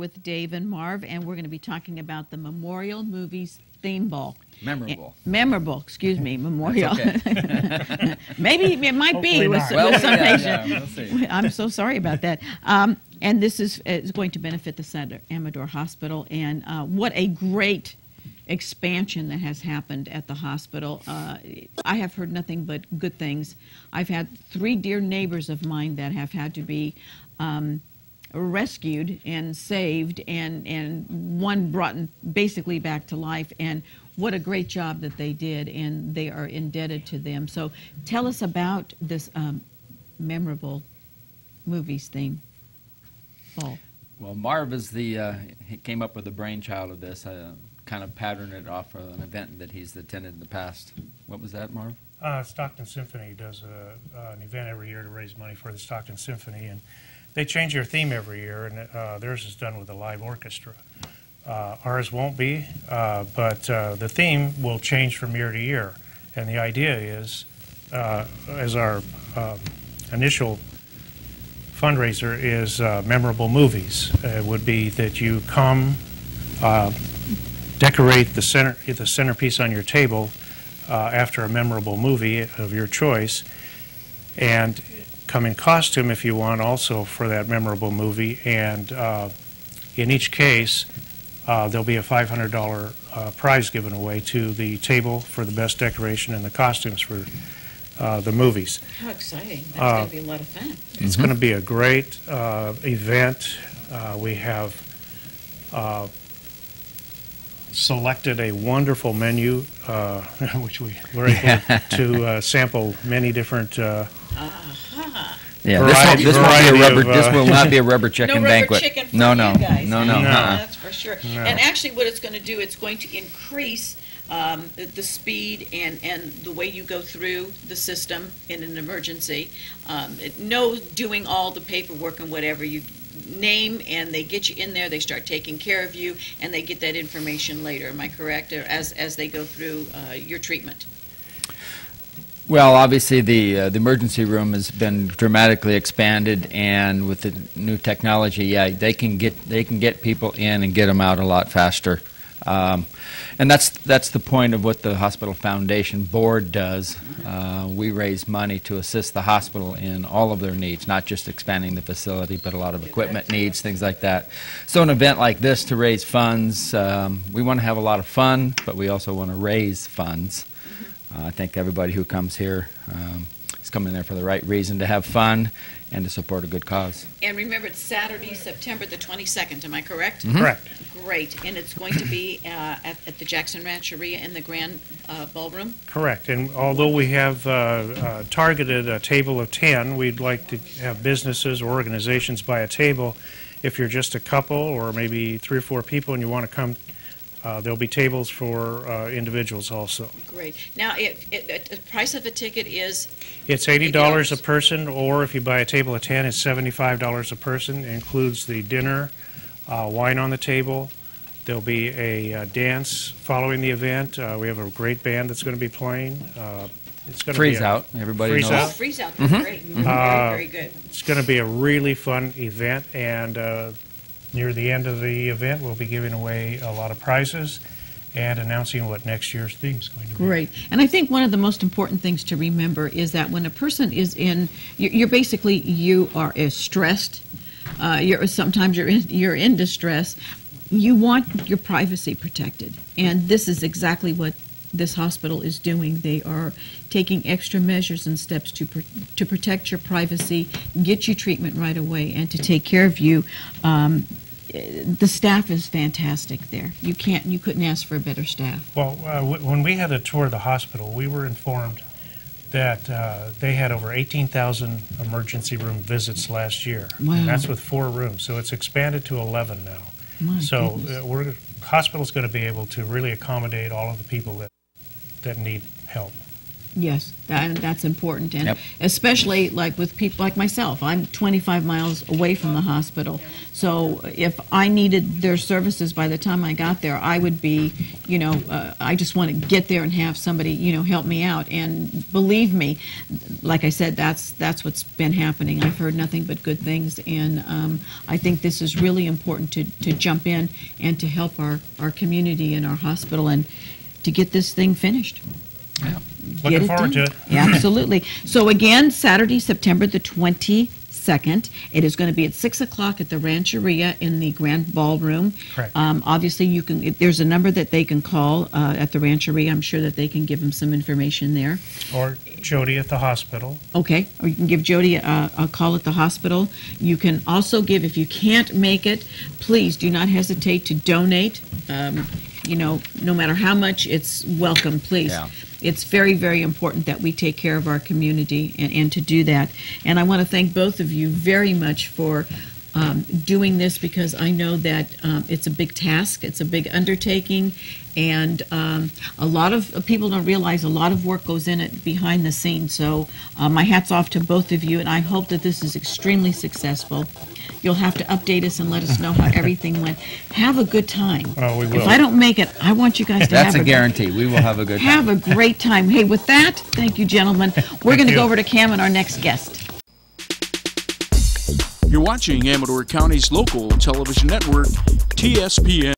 with Dave and Marv, and we're going to be talking about the Memorial Movies theme ball. Memorable. Eh, memorable, excuse me, Memorial. okay. Maybe it might be Hopefully with, some- Well, with some yeah, patient- yeah, we'll. I'm so sorry about that. Um, and this is, is going to benefit the Sutter Amador Hospital. And uh, what a great expansion that has happened at the hospital. Uh, I have heard nothing but good things. I've had three dear neighbors of mine that have had to be um, rescued and saved, and, and one brought basically back to life. And what a great job that they did, and they are indebted to them. So tell us about this um, memorable movies theme. ball. Well, Marv is the uh, he came up with the brainchild of this. Uh, kind of patterned it off of an event that he's attended in the past. What was that, Marv? Uh, Stockton Symphony does a, uh, an event every year to raise money for the Stockton Symphony, and they change their theme every year, and uh, theirs is done with a live orchestra. Uh, ours won't be, uh, but uh, the theme will change from year to year, and the idea is, uh, as our uh, initial fundraiser is memorable movies. It would be that you come, decorate the center the centerpiece on your table after a memorable movie of your choice, and come in costume if you want also for that memorable movie. And uh, in each case, uh, there'll be a $500 uh, prize given away to the table for the best decoration and the costumes for uh, the movies. How exciting. That's Uh, going to be a lot of fun. It's going to be a great uh, event. Uh, We have uh, selected a wonderful menu, uh, which we were able to uh, sample many different, uh, Yeah, Variety- this, won't, this won't be a variety rubber. of, uh, this will not be a rubber chicken no rubber banquet. chicken for no, you no, guys. no, no, No. uh-uh. That's for sure. No. And actually, what it's going to do, it's going to increase um, the, the speed and, and the way you go through the system in an emergency. Um, it, no doing all the paperwork and whatever. You name and they get you in there. They start taking care of you, and they get that information later. Am I correct? Or as as they go through uh, your treatment. Well, obviously, the uh, the emergency room has been dramatically expanded, and with the new technology, yeah, they can get they can get people in and get them out a lot faster. Um, and that's that's the point of what the hospital foundation board does. Uh, we raise money to assist the hospital in all of their needs, not just expanding the facility, but a lot of equipment needs, things like that. So, an event like this to raise funds, um, we want to have a lot of fun, but we also want to raise funds. Uh, I think everybody who comes here um, is coming there for the right reason to have fun and to support a good cause. And remember, it's Saturday, September the 22nd. Am I correct? correct. Great, and it's going to be uh, at, at the Jackson Rancheria in the Grand uh, Ballroom? Correct. And although we have uh, uh, targeted a table of 10, we'd like to have businesses or organizations buy a table. If you're just a couple or maybe three or four people and you want to come, uh, there'll be tables for uh, individuals also. Great. Now, it, it, the price of a ticket is, It's eighty dollars a $80. person, or if you buy a table of ten, it's seventy-five dollars a person. It includes the dinner, uh, wine on the table. There'll be a uh, dance following the event. Uh, We have a great band that's going to be playing. Uh, It's going to be Freeze a- out, everybody Freeze knows. oh, out. freeze out, that's great. Very, Uh, very good. It's going to be a really fun event, and uh, near the end of the event, we'll be giving away a lot of prizes and announcing what next year's theme is going to be. Great. And I think one of the most important things to remember is that when a person is in, you're basically, you are stressed, uh, you're, sometimes you're in, you're in distress, you want your privacy protected. And this is exactly what this hospital is doing. They are taking extra measures and steps to, pr- to protect your privacy, get you treatment right away, and to take care of you. Um, the staff is fantastic there. You can't, you couldn't ask for a better staff. Well, uh, wh- when we had a tour of the hospital, we were informed that uh, they had over 18,000 emergency room visits last year. Wow. And that's with four rooms, so it's expanded to 11 now. My So goodness. uh, we're, hospital's going to be able to really accommodate all of the people that, that need help. Yes, that, that's important, and Yep. especially like with people like myself. I'm 25 miles away from the hospital, so if I needed their services by the time I got there, I would be, you know, uh, I just want to get there and have somebody, you know, help me out. And believe me, like I said, that's that's what's been happening. I've heard nothing but good things, and um, I think this is really important to, to jump in and to help our, our community and our hospital and to get this thing finished. Get Looking it forward done. to it. Yeah, absolutely. So again, Saturday, September the 22nd, it is going to be at 6 o'clock at the Rancheria in the Grand Ballroom. Correct. Um, obviously, you can. There's a number that they can call uh, at the Rancheria. I'm sure that they can give them some information there. Or Jody at the hospital. Okay, or you can give Jody a, a call at the hospital. You can also give, if you can't make it, please do not hesitate to donate. Um, you know, no matter how much, it's welcome, please. Yeah. It's very, very important that we take care of our community and, and to do that. And I want to thank both of you very much for um, doing this because I know that um, it's a big task, it's a big undertaking, and um, a lot of people don't realize a lot of work goes in it behind the scenes. So uh, my hat's off to both of you, and I hope that this is extremely successful. You'll have to update us and let us know how everything went. Have a good time. Well, we If. I don't make it, I want you guys to That's have a guarantee. We will have a good time. have a great time. Hey, with that, thank you, gentlemen. We're going to go over to Cam and our next guest. You're watching Amador County's local television network, TSPN.